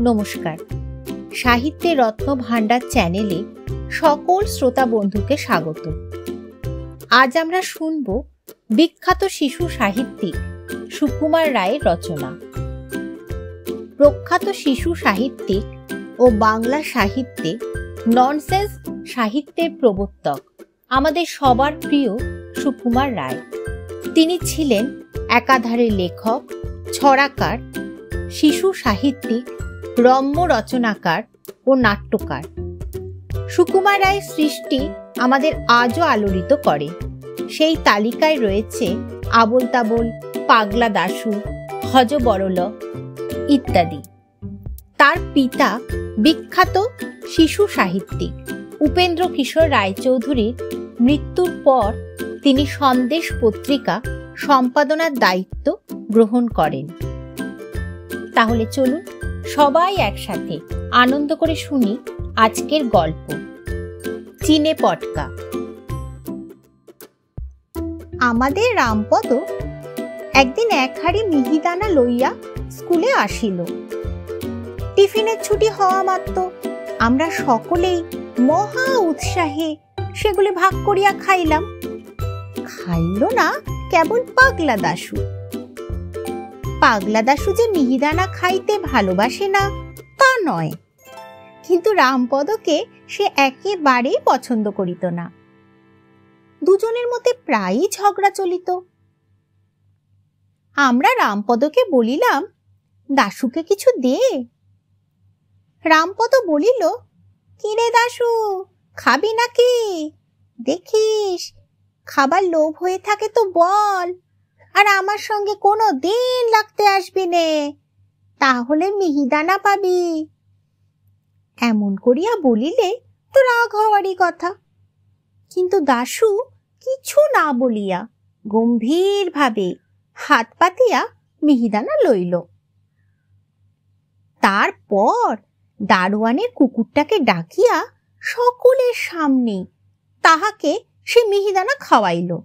নমস্কার। সাহিত্যের রত্ন ভাণ্ডার চ্যানেলে সকল শ্রোতা বন্ধুকে স্বাগত। আজ আমরা শুনব বিখ্যাত শিশু সাহিত্যিক সুকুমার রায়ের রচনা। প্রখ্যাত শিশু সাহিত্যিক ও বাংলা সাহিত্যে ননসেন্স সাহিত্যের প্রবর্তক আমাদের সবার প্রিয় সুকুমার রায়। তিনি ছিলেন একাধারে লেখক, ছড়াকার, শিশু সাহিত্যিক রম্য রচনাকার ও নাট্যকার। সুকুমার রায়ের সৃষ্টি আমাদের আজও আলোড়িত করে। সেই তালিকায় রয়েছে আবল তাবল, পাগলা দাশু হজ বরল ইত্যাদি। তার পিতা বিখ্যাত শিশু সাহিত্যিক উপেন্দ্র কিশোর রায়চৌধুরীর মৃত্যুর পর তিনি সন্দেশ পত্রিকা সম্পাদনার দায়িত্ব গ্রহণ করেন। তাহলে চলুন সবাই একসাথে আনন্দ করে শুনি আজকের গল্প। চিনে পটকা। আমাদের রামপদ একদিন এক হাড়ি মিহিদানা লইয়া স্কুলে আসিল। টিফিনের ছুটি হওয়া মাত্র, আমরা সকলেই মহা উৎসাহে সেগুলি ভাগ করিয়া খাইলাম। খাইল না কেবল পাগলা দাশু। পাগলা দাশু যে মিহিদানা খাইতে ভালোবাসে না, তা নয়। কিন্তু রামপদকে সে একেবারেই পছন্দ করিত না। দুজনের মধ্যে প্রায়ই ঝগড়া চলিত। আমরা রামপদকে বলিলাম দাশুকে কিছু দে। রামপদ বলিল, কিরে দাশু খাবি নাকি? দেখিস, খাবার লোভ হয়ে থাকে তো বল। আর আমার সঙ্গে কোনো দিন লাগতে আসবি নে। তাহলে মিহিদানা পাবি। এমন করিয়া বলিলে তো রাগ হওয়ারই কথা। কিন্তু দাশু কিছু না বলিয়া গম্ভীরভাবে হাত পাতিয়া মিহিদানা লইল। তারপর দারোয়ানের কুকুরটাকে ডাকিয়া সকলের সামনে তাহাকে সে মিহিদানা খাওয়াইল।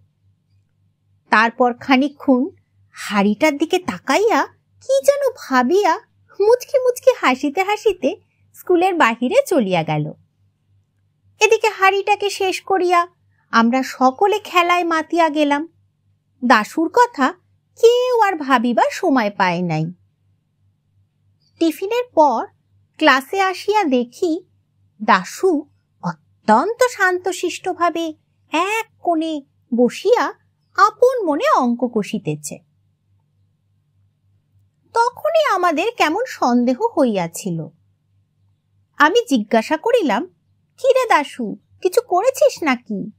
তারপর খানিক্ষণ হাড়িটার দিকে তাকাইয়া কি যেন ভাবিয়া মুচকি মুচকি হাসিতে হাসিতে স্কুলের বাহিরে চলিয়া গেল। এদিকে হাড়িটাকে শেষ করিয়া আমরা সকলে খেলায় মাতিয়া গেলাম। দাশুর কথা কেউ আর ভাবিবার সময় পায় নাই। টিফিনের পর ক্লাসে আসিয়া দেখি দাশু অত্যন্ত শান্তশিষ্টভাবে এক কোণে বসিয়া আপন মনে অঙ্ক কষিতেছে। তখনই আমাদের কেমন সন্দেহ হইয়াছিল। আমি জিজ্ঞাসা করিলাম কিরে দাশু, কিছু করেছিস নাকি?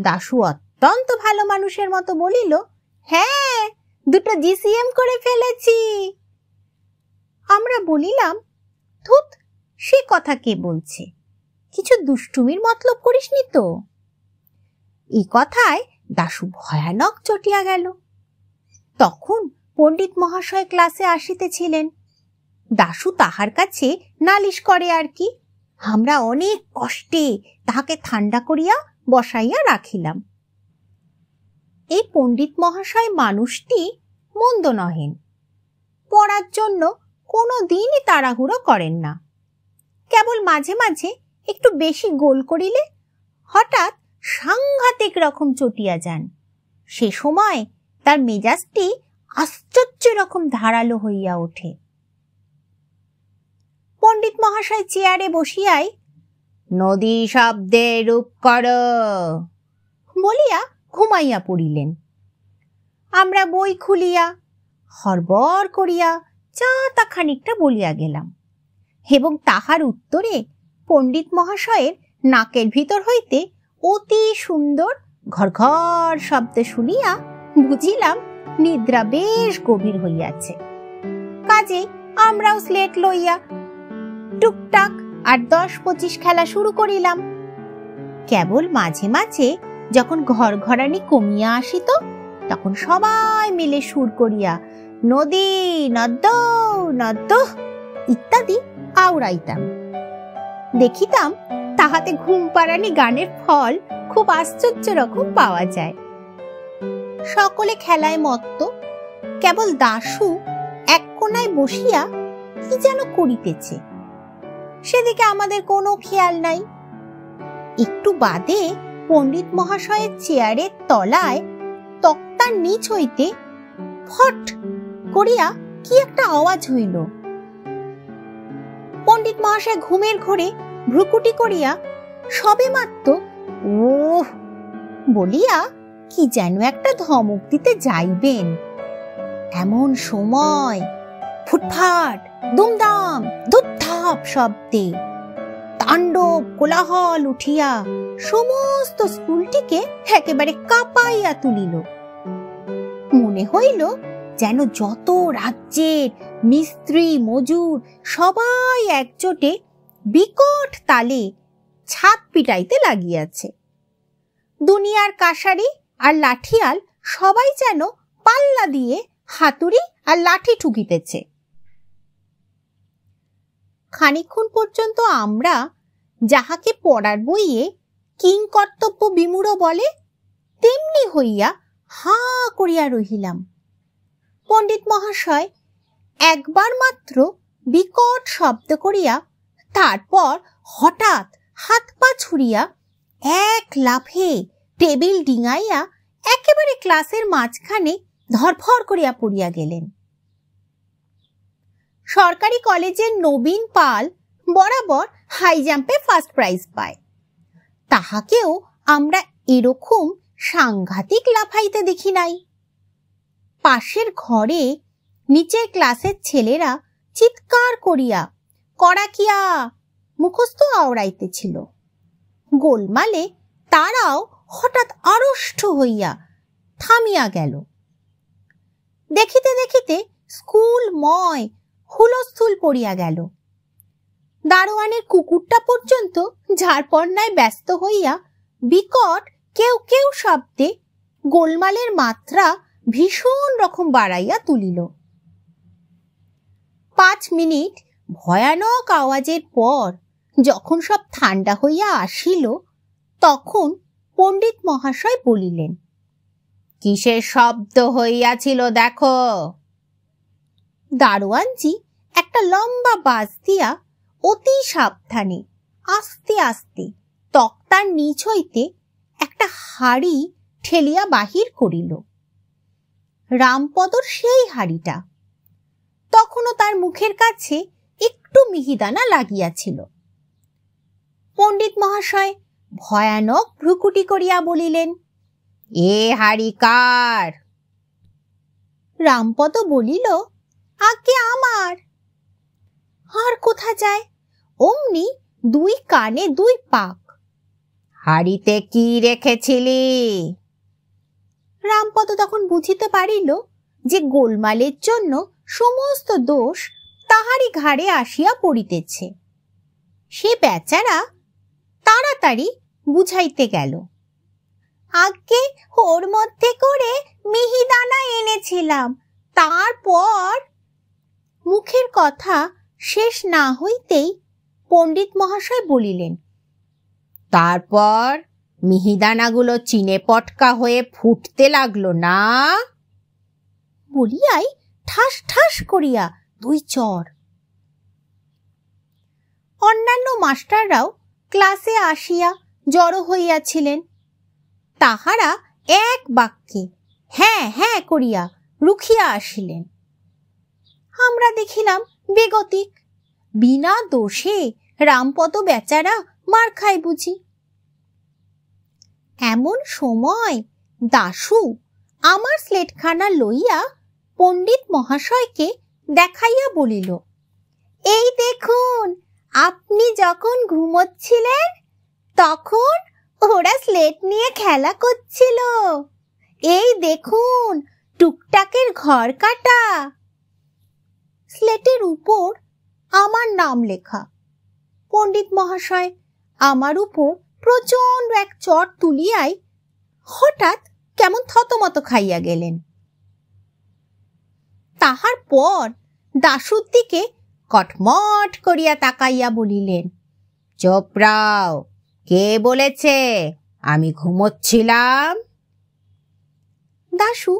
দাশু অত্যন্ত ভালো মানুষের মতো বলিল হ্যাঁ দুটো জিসিএম করে ফেলেছি। আমরা বলিলাম, ধুত, সে কথা কে বলছে? কিছু দুষ্টুমির মতলব করিসনি তো? এই কথায় দাশু ভয়ানক চটিয়া গেল। তখন পণ্ডিত মহাশয় ক্লাসে আসিতেছিলেন। দাশু তাহার কাছে নালিশ করে আর কি, আমরা অনেক কষ্টে তাহাকে ঠান্ডা করিয়া বসাইয়া রাখিলাম। এই পণ্ডিত মহাশয় মানুষটি মন্দ নহেন। পড়ার জন্য কোনো দিনই তাড়াহুড়ো করেন না। কেবল মাঝে মাঝে একটু বেশি গোল করিলে হঠাৎ সাংঘাতিক রকম চটিয়া যান। সে সময় তার মেজাজটি আশ্চর্য রকম ধারালো হইয়া ওঠে। পণ্ডিত মহাশয় চেয়ারে বসিয়াই, নদী শব্দে রূপ কর। বলিয়া ঘুমাইয়া পড়িলেন। আমরা বই খুলিয়া, হরবর করিয়া চা তা খানিকটা বলিয়া গেলাম। এবং তাহার উত্তরে পণ্ডিত মহাশয়ের নাকের ভিতর হইতে অতি সুন্দর ঘর ঘর শব্দ শুনিয়া বুঝিলাম নিদ্রা বেশ গভীর হইয়াছে। কাজে আমরাও স্লেট লইয়া টুকটাক আর দশ পঁচিশ খেলা শুরু করিলাম। কেবল মাঝে মাঝে যখন ঘর ঘরানি কমিয়া আসিত, তখন সবাই মিলে সুর করিয়া, নদী নদ্দ নদ্দ ইত্যাদি আওড়াইতাম। দেখিতাম তাহাতে ঘুম পাড়ানি গানের ফল খুব আশ্চর্য রকম পাওয়া যায়। সকলে খেলায় মত্ত, কেবল দাশু এক কোনায় বসিয়া কি যেন করিতেছে। সেদিকে আমাদের কোনো খেয়াল নাই। একটু বাদে পণ্ডিত মহাশয়ের চেয়ারের তলায় তক্তার নিচ হইতে ফট করিয়া কি একটা আওয়াজ হইল। পণ্ডিত মহাশয় ঘুমের ঘোরে ভ্রুকুটি করিয়া সবে মাত্র ওহ বলিয়া কি যেন একটা ধমক দিতে যাইবেন। এমন সময় ফুটফাট দুমদাম ধুপধাপ শব্দে তাণ্ডব কোলাহল উঠিয়া সমস্ত স্কুলটিকে একেবারে কাঁপাইয়া তুলিল। মনে হইল যেন যত রাজ্যের মিস্ত্রি, মজুর সবাই একজোটে বিকট তালে ছাদ পিটাইতে লাগিয়াছে। দুনিয়ার কাশারি আর লাঠিয়াল সবাই যেন পাল্লা দিয়ে হাতুড়ি আর লাঠি ঠুকিতেছে। খানিক্ষণ পর্যন্ত আমরা যাহাকে পড়ার বইয়ে কিং কর্তব্য বিমূঢ় বলে, তেমনি হইয়া হা করিয়া রহিলাম। পণ্ডিত মহাশয় একবার মাত্র বিকট শব্দ করিয়া তারপর হঠাৎ হাত পা ছুড়িয়া এক লাফে টেবিল ডিঙাইয়া একেবারে ক্লাসের মাঝখানে ধরফর করিয়া পড়িয়া গেলেন। সরকারি কলেজের নবীন পাল বরাবর হাই জাম্পে ফার্স্ট প্রাইজ পায়। তাহাকেও আমরা এরকম সাংঘাতিক লাফাইতে দেখি নাই। পাশের ঘরে নিচের ক্লাসের ছেলেরা চিৎকার করিয়া কড়াকিয়া। মুখস্থ আওড়াইতেছিল। গোলমালে তারাও হঠাৎ আড়ষ্ট হইয়া থামিয়া গেল। দেখিতে দেখিতে স্কুল ময় হুলস্থুল পড়িয়া গেল। দারোয়ানের কুকুরটা পর্যন্ত ঝাড়পন্নায় ব্যস্ত হইয়া বিকট কেউ কেউ শব্দে গোলমালের মাত্রা ভীষণ রকম বাড়াইয়া তুলিল। পাঁচ মিনিট ভয়ানক আওয়াজের পর যখন সব ঠান্ডা হইয়া আসিল, তখন পণ্ডিত মহাশয় বলিলেন, কিসের শব্দ হইয়াছিল দেখো? দারোয়ানজি একটা লম্বা বাস দিয়া অতি সাবধানে, আস্তে আস্তে তক্তার নিচ হইতে একটা হাড়ি ঠেলিয়া বাহির করিল। রামপদর সেই হাড়িটা। তখনও তার মুখের কাছে একটু মিহিদানা লাগিয়াছিল। পণ্ডিত মহাশয় ভয়ানক ভ্রুকুটি করিয়া বলিলেন, এ হাড়ি কার রামপদ বলিল আগে আমার! আর কোথা যায়? অমনি দুই কানে দুই পাক। হাড়িতে কি রেখেছিলি? রামপদ তখন বুঝিতে পারিল যে গোলমালের জন্য সমস্ত দোষ তাহারই ঘাড়ে আসিয়া পড়িতেছে। সে বেচারা তাড়াতাড়ি বুঝাইতে গেল আগে ওর মধ্যে করে মিহিদানা এনেছিলাম, তারপর মুখের কথা শেষ না হইতেই পণ্ডিত মহাশয় বলিলেন, তারপর মিহিদানাগুলো চিনে পটকা হয়ে ফুটতে লাগল না? বলিয়াই ঠাস ঠাস করিয়া দুই চর। অন্যান্য মাস্টাররাও ক্লাসে আসিয়া জড়ো হইয়াছিলেন। তাহারা এক বাক্যে হ্যাঁ হ্যাঁ করিয়া রুখিয়া আসিলেন। আমরা দেখিলাম বেগতিক, বিনা দোষে রামপদ বেচারা মার খায় বুঝি। এমন সময় দাশু আমার স্লেটখানা লইয়া পণ্ডিত মহাশয়কে দেখাইয়া বলিল, এই দেখুন, আপনি যখন ঘুমোচ্ছিলেন, তখন ওরা স্লেট নিয়ে খেলা করছিল। এই দেখুন, টুকটাকের ঘর কাটা। স্লেটের উপর আমার নাম লেখা। পণ্ডিত মহাশয়, আমার উপর প্রচণ্ড এক চট তুলিয়াই হঠাৎ কেমন থতমত খাইয়া গেলেন। তাহার পর দাসুর দিকে কটমট করিয়া তাকাইয়া বলিলেন, চোপড়াও, কে বলেছে আমি ঘুমোচ্ছিলাম? দাশু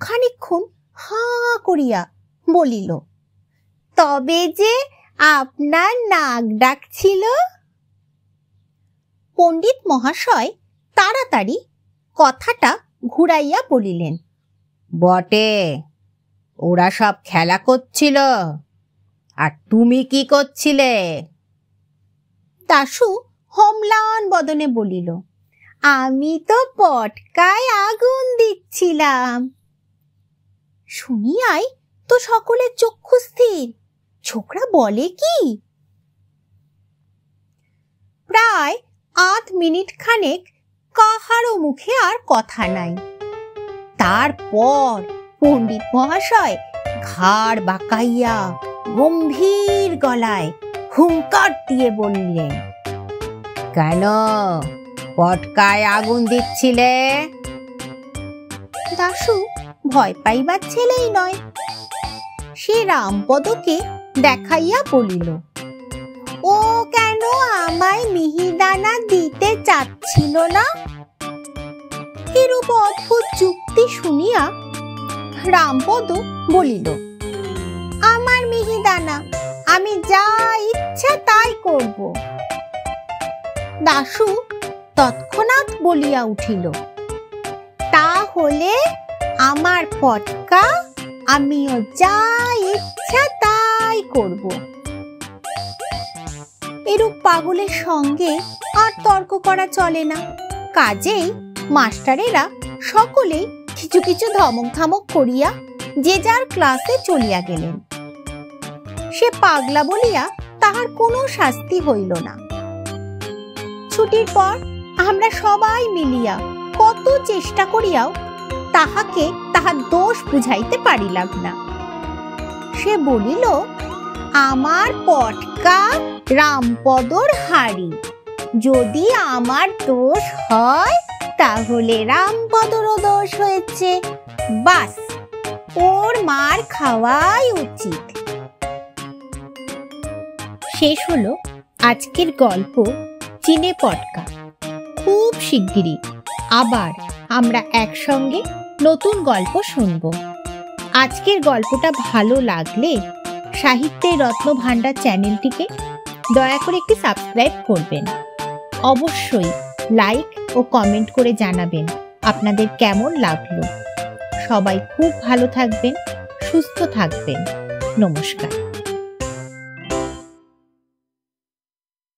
খানিক্ষণ হা করিয়া বলিল, তবে যে আপনার নাক ডাকছিল পণ্ডিত মহাশয় তাড়াতাড়ি কথাটা ঘুরাইয়া বলিলেন, বটে ওরা সব খেলা করছিল। আর তুমি কি করছিলে? দাশু হমলান বদনে বলিল, আমি তো পটকায় আগুন দিচ্ছিলাম। শুনিয়াই তো সকলের চক্ষু স্থির, ছোকরা বলে কি? প্রায় আধ মিনিট খানেক কাহারও মুখে আর কথা নাই। তারপর পণ্ডিত মহাশয়, ঘাড় বাঁকাইয়া গম্ভীর গলায় হুঙ্কার দিয়ে বললেন, কেন পটকায় আগুন দিচ্ছিলে? দাশু, ভয় পাইবার ছেলেই নয়। সে রামপদকে দেখাইয়া বলিল, ও কেন আমায় মিহিদানা দিতে চাচ্ছিল না? এরূপ অদ্ভুত যুক্তি শুনিয়া রামপদ বলিল, আমার মিহিদানা, আমি যা ইচ্ছা তাই করব। দাশু তৎক্ষণাৎ বলিয়া উঠিল তাহলে আমার পটকা আমিও যা ইচ্ছা তাই করব। এরূপ পাগলের সঙ্গে আর তর্ক করা চলে না। কাজেই মাস্টারেরা সকলেই কিছু কিছু ধমক ধমক করিয়া যে যার ক্লাসে চলিয়া গেলেন। সে পাগলা বলিয়া তাহার কোনো শাস্তি হইল না। ছুটির পর আমরা সবাই মিলিয়া কত চেষ্টা করিয়াও তাহাকে তাহার দোষ বুঝাইতে পারিলাম না। সে বলিল, আমার পটকা রামপদর হাড়ি, যদি আমার দোষ হয় তাহলে রামপদরও দোষ হয়েছে। বাস, ওর মার খাওয়াই উচিত। শেষ হলো আজকের গল্প চিনে পটকা। খুব শিগগিরই আবার আমরা একসঙ্গে নতুন গল্প শুনব। আজকের গল্পটা ভালো লাগলে সাহিত্যের রত্ন ভাণ্ডার চ্যানেলটিকে দয়া করে একটি সাবস্ক্রাইব করবেন। অবশ্যই লাইক ও কমেন্ট করে জানাবেন, আপনাদের কেমন লাগল? সবাই খুব ভালো থাকবেন, সুস্থ থাকবেন। নমস্কার।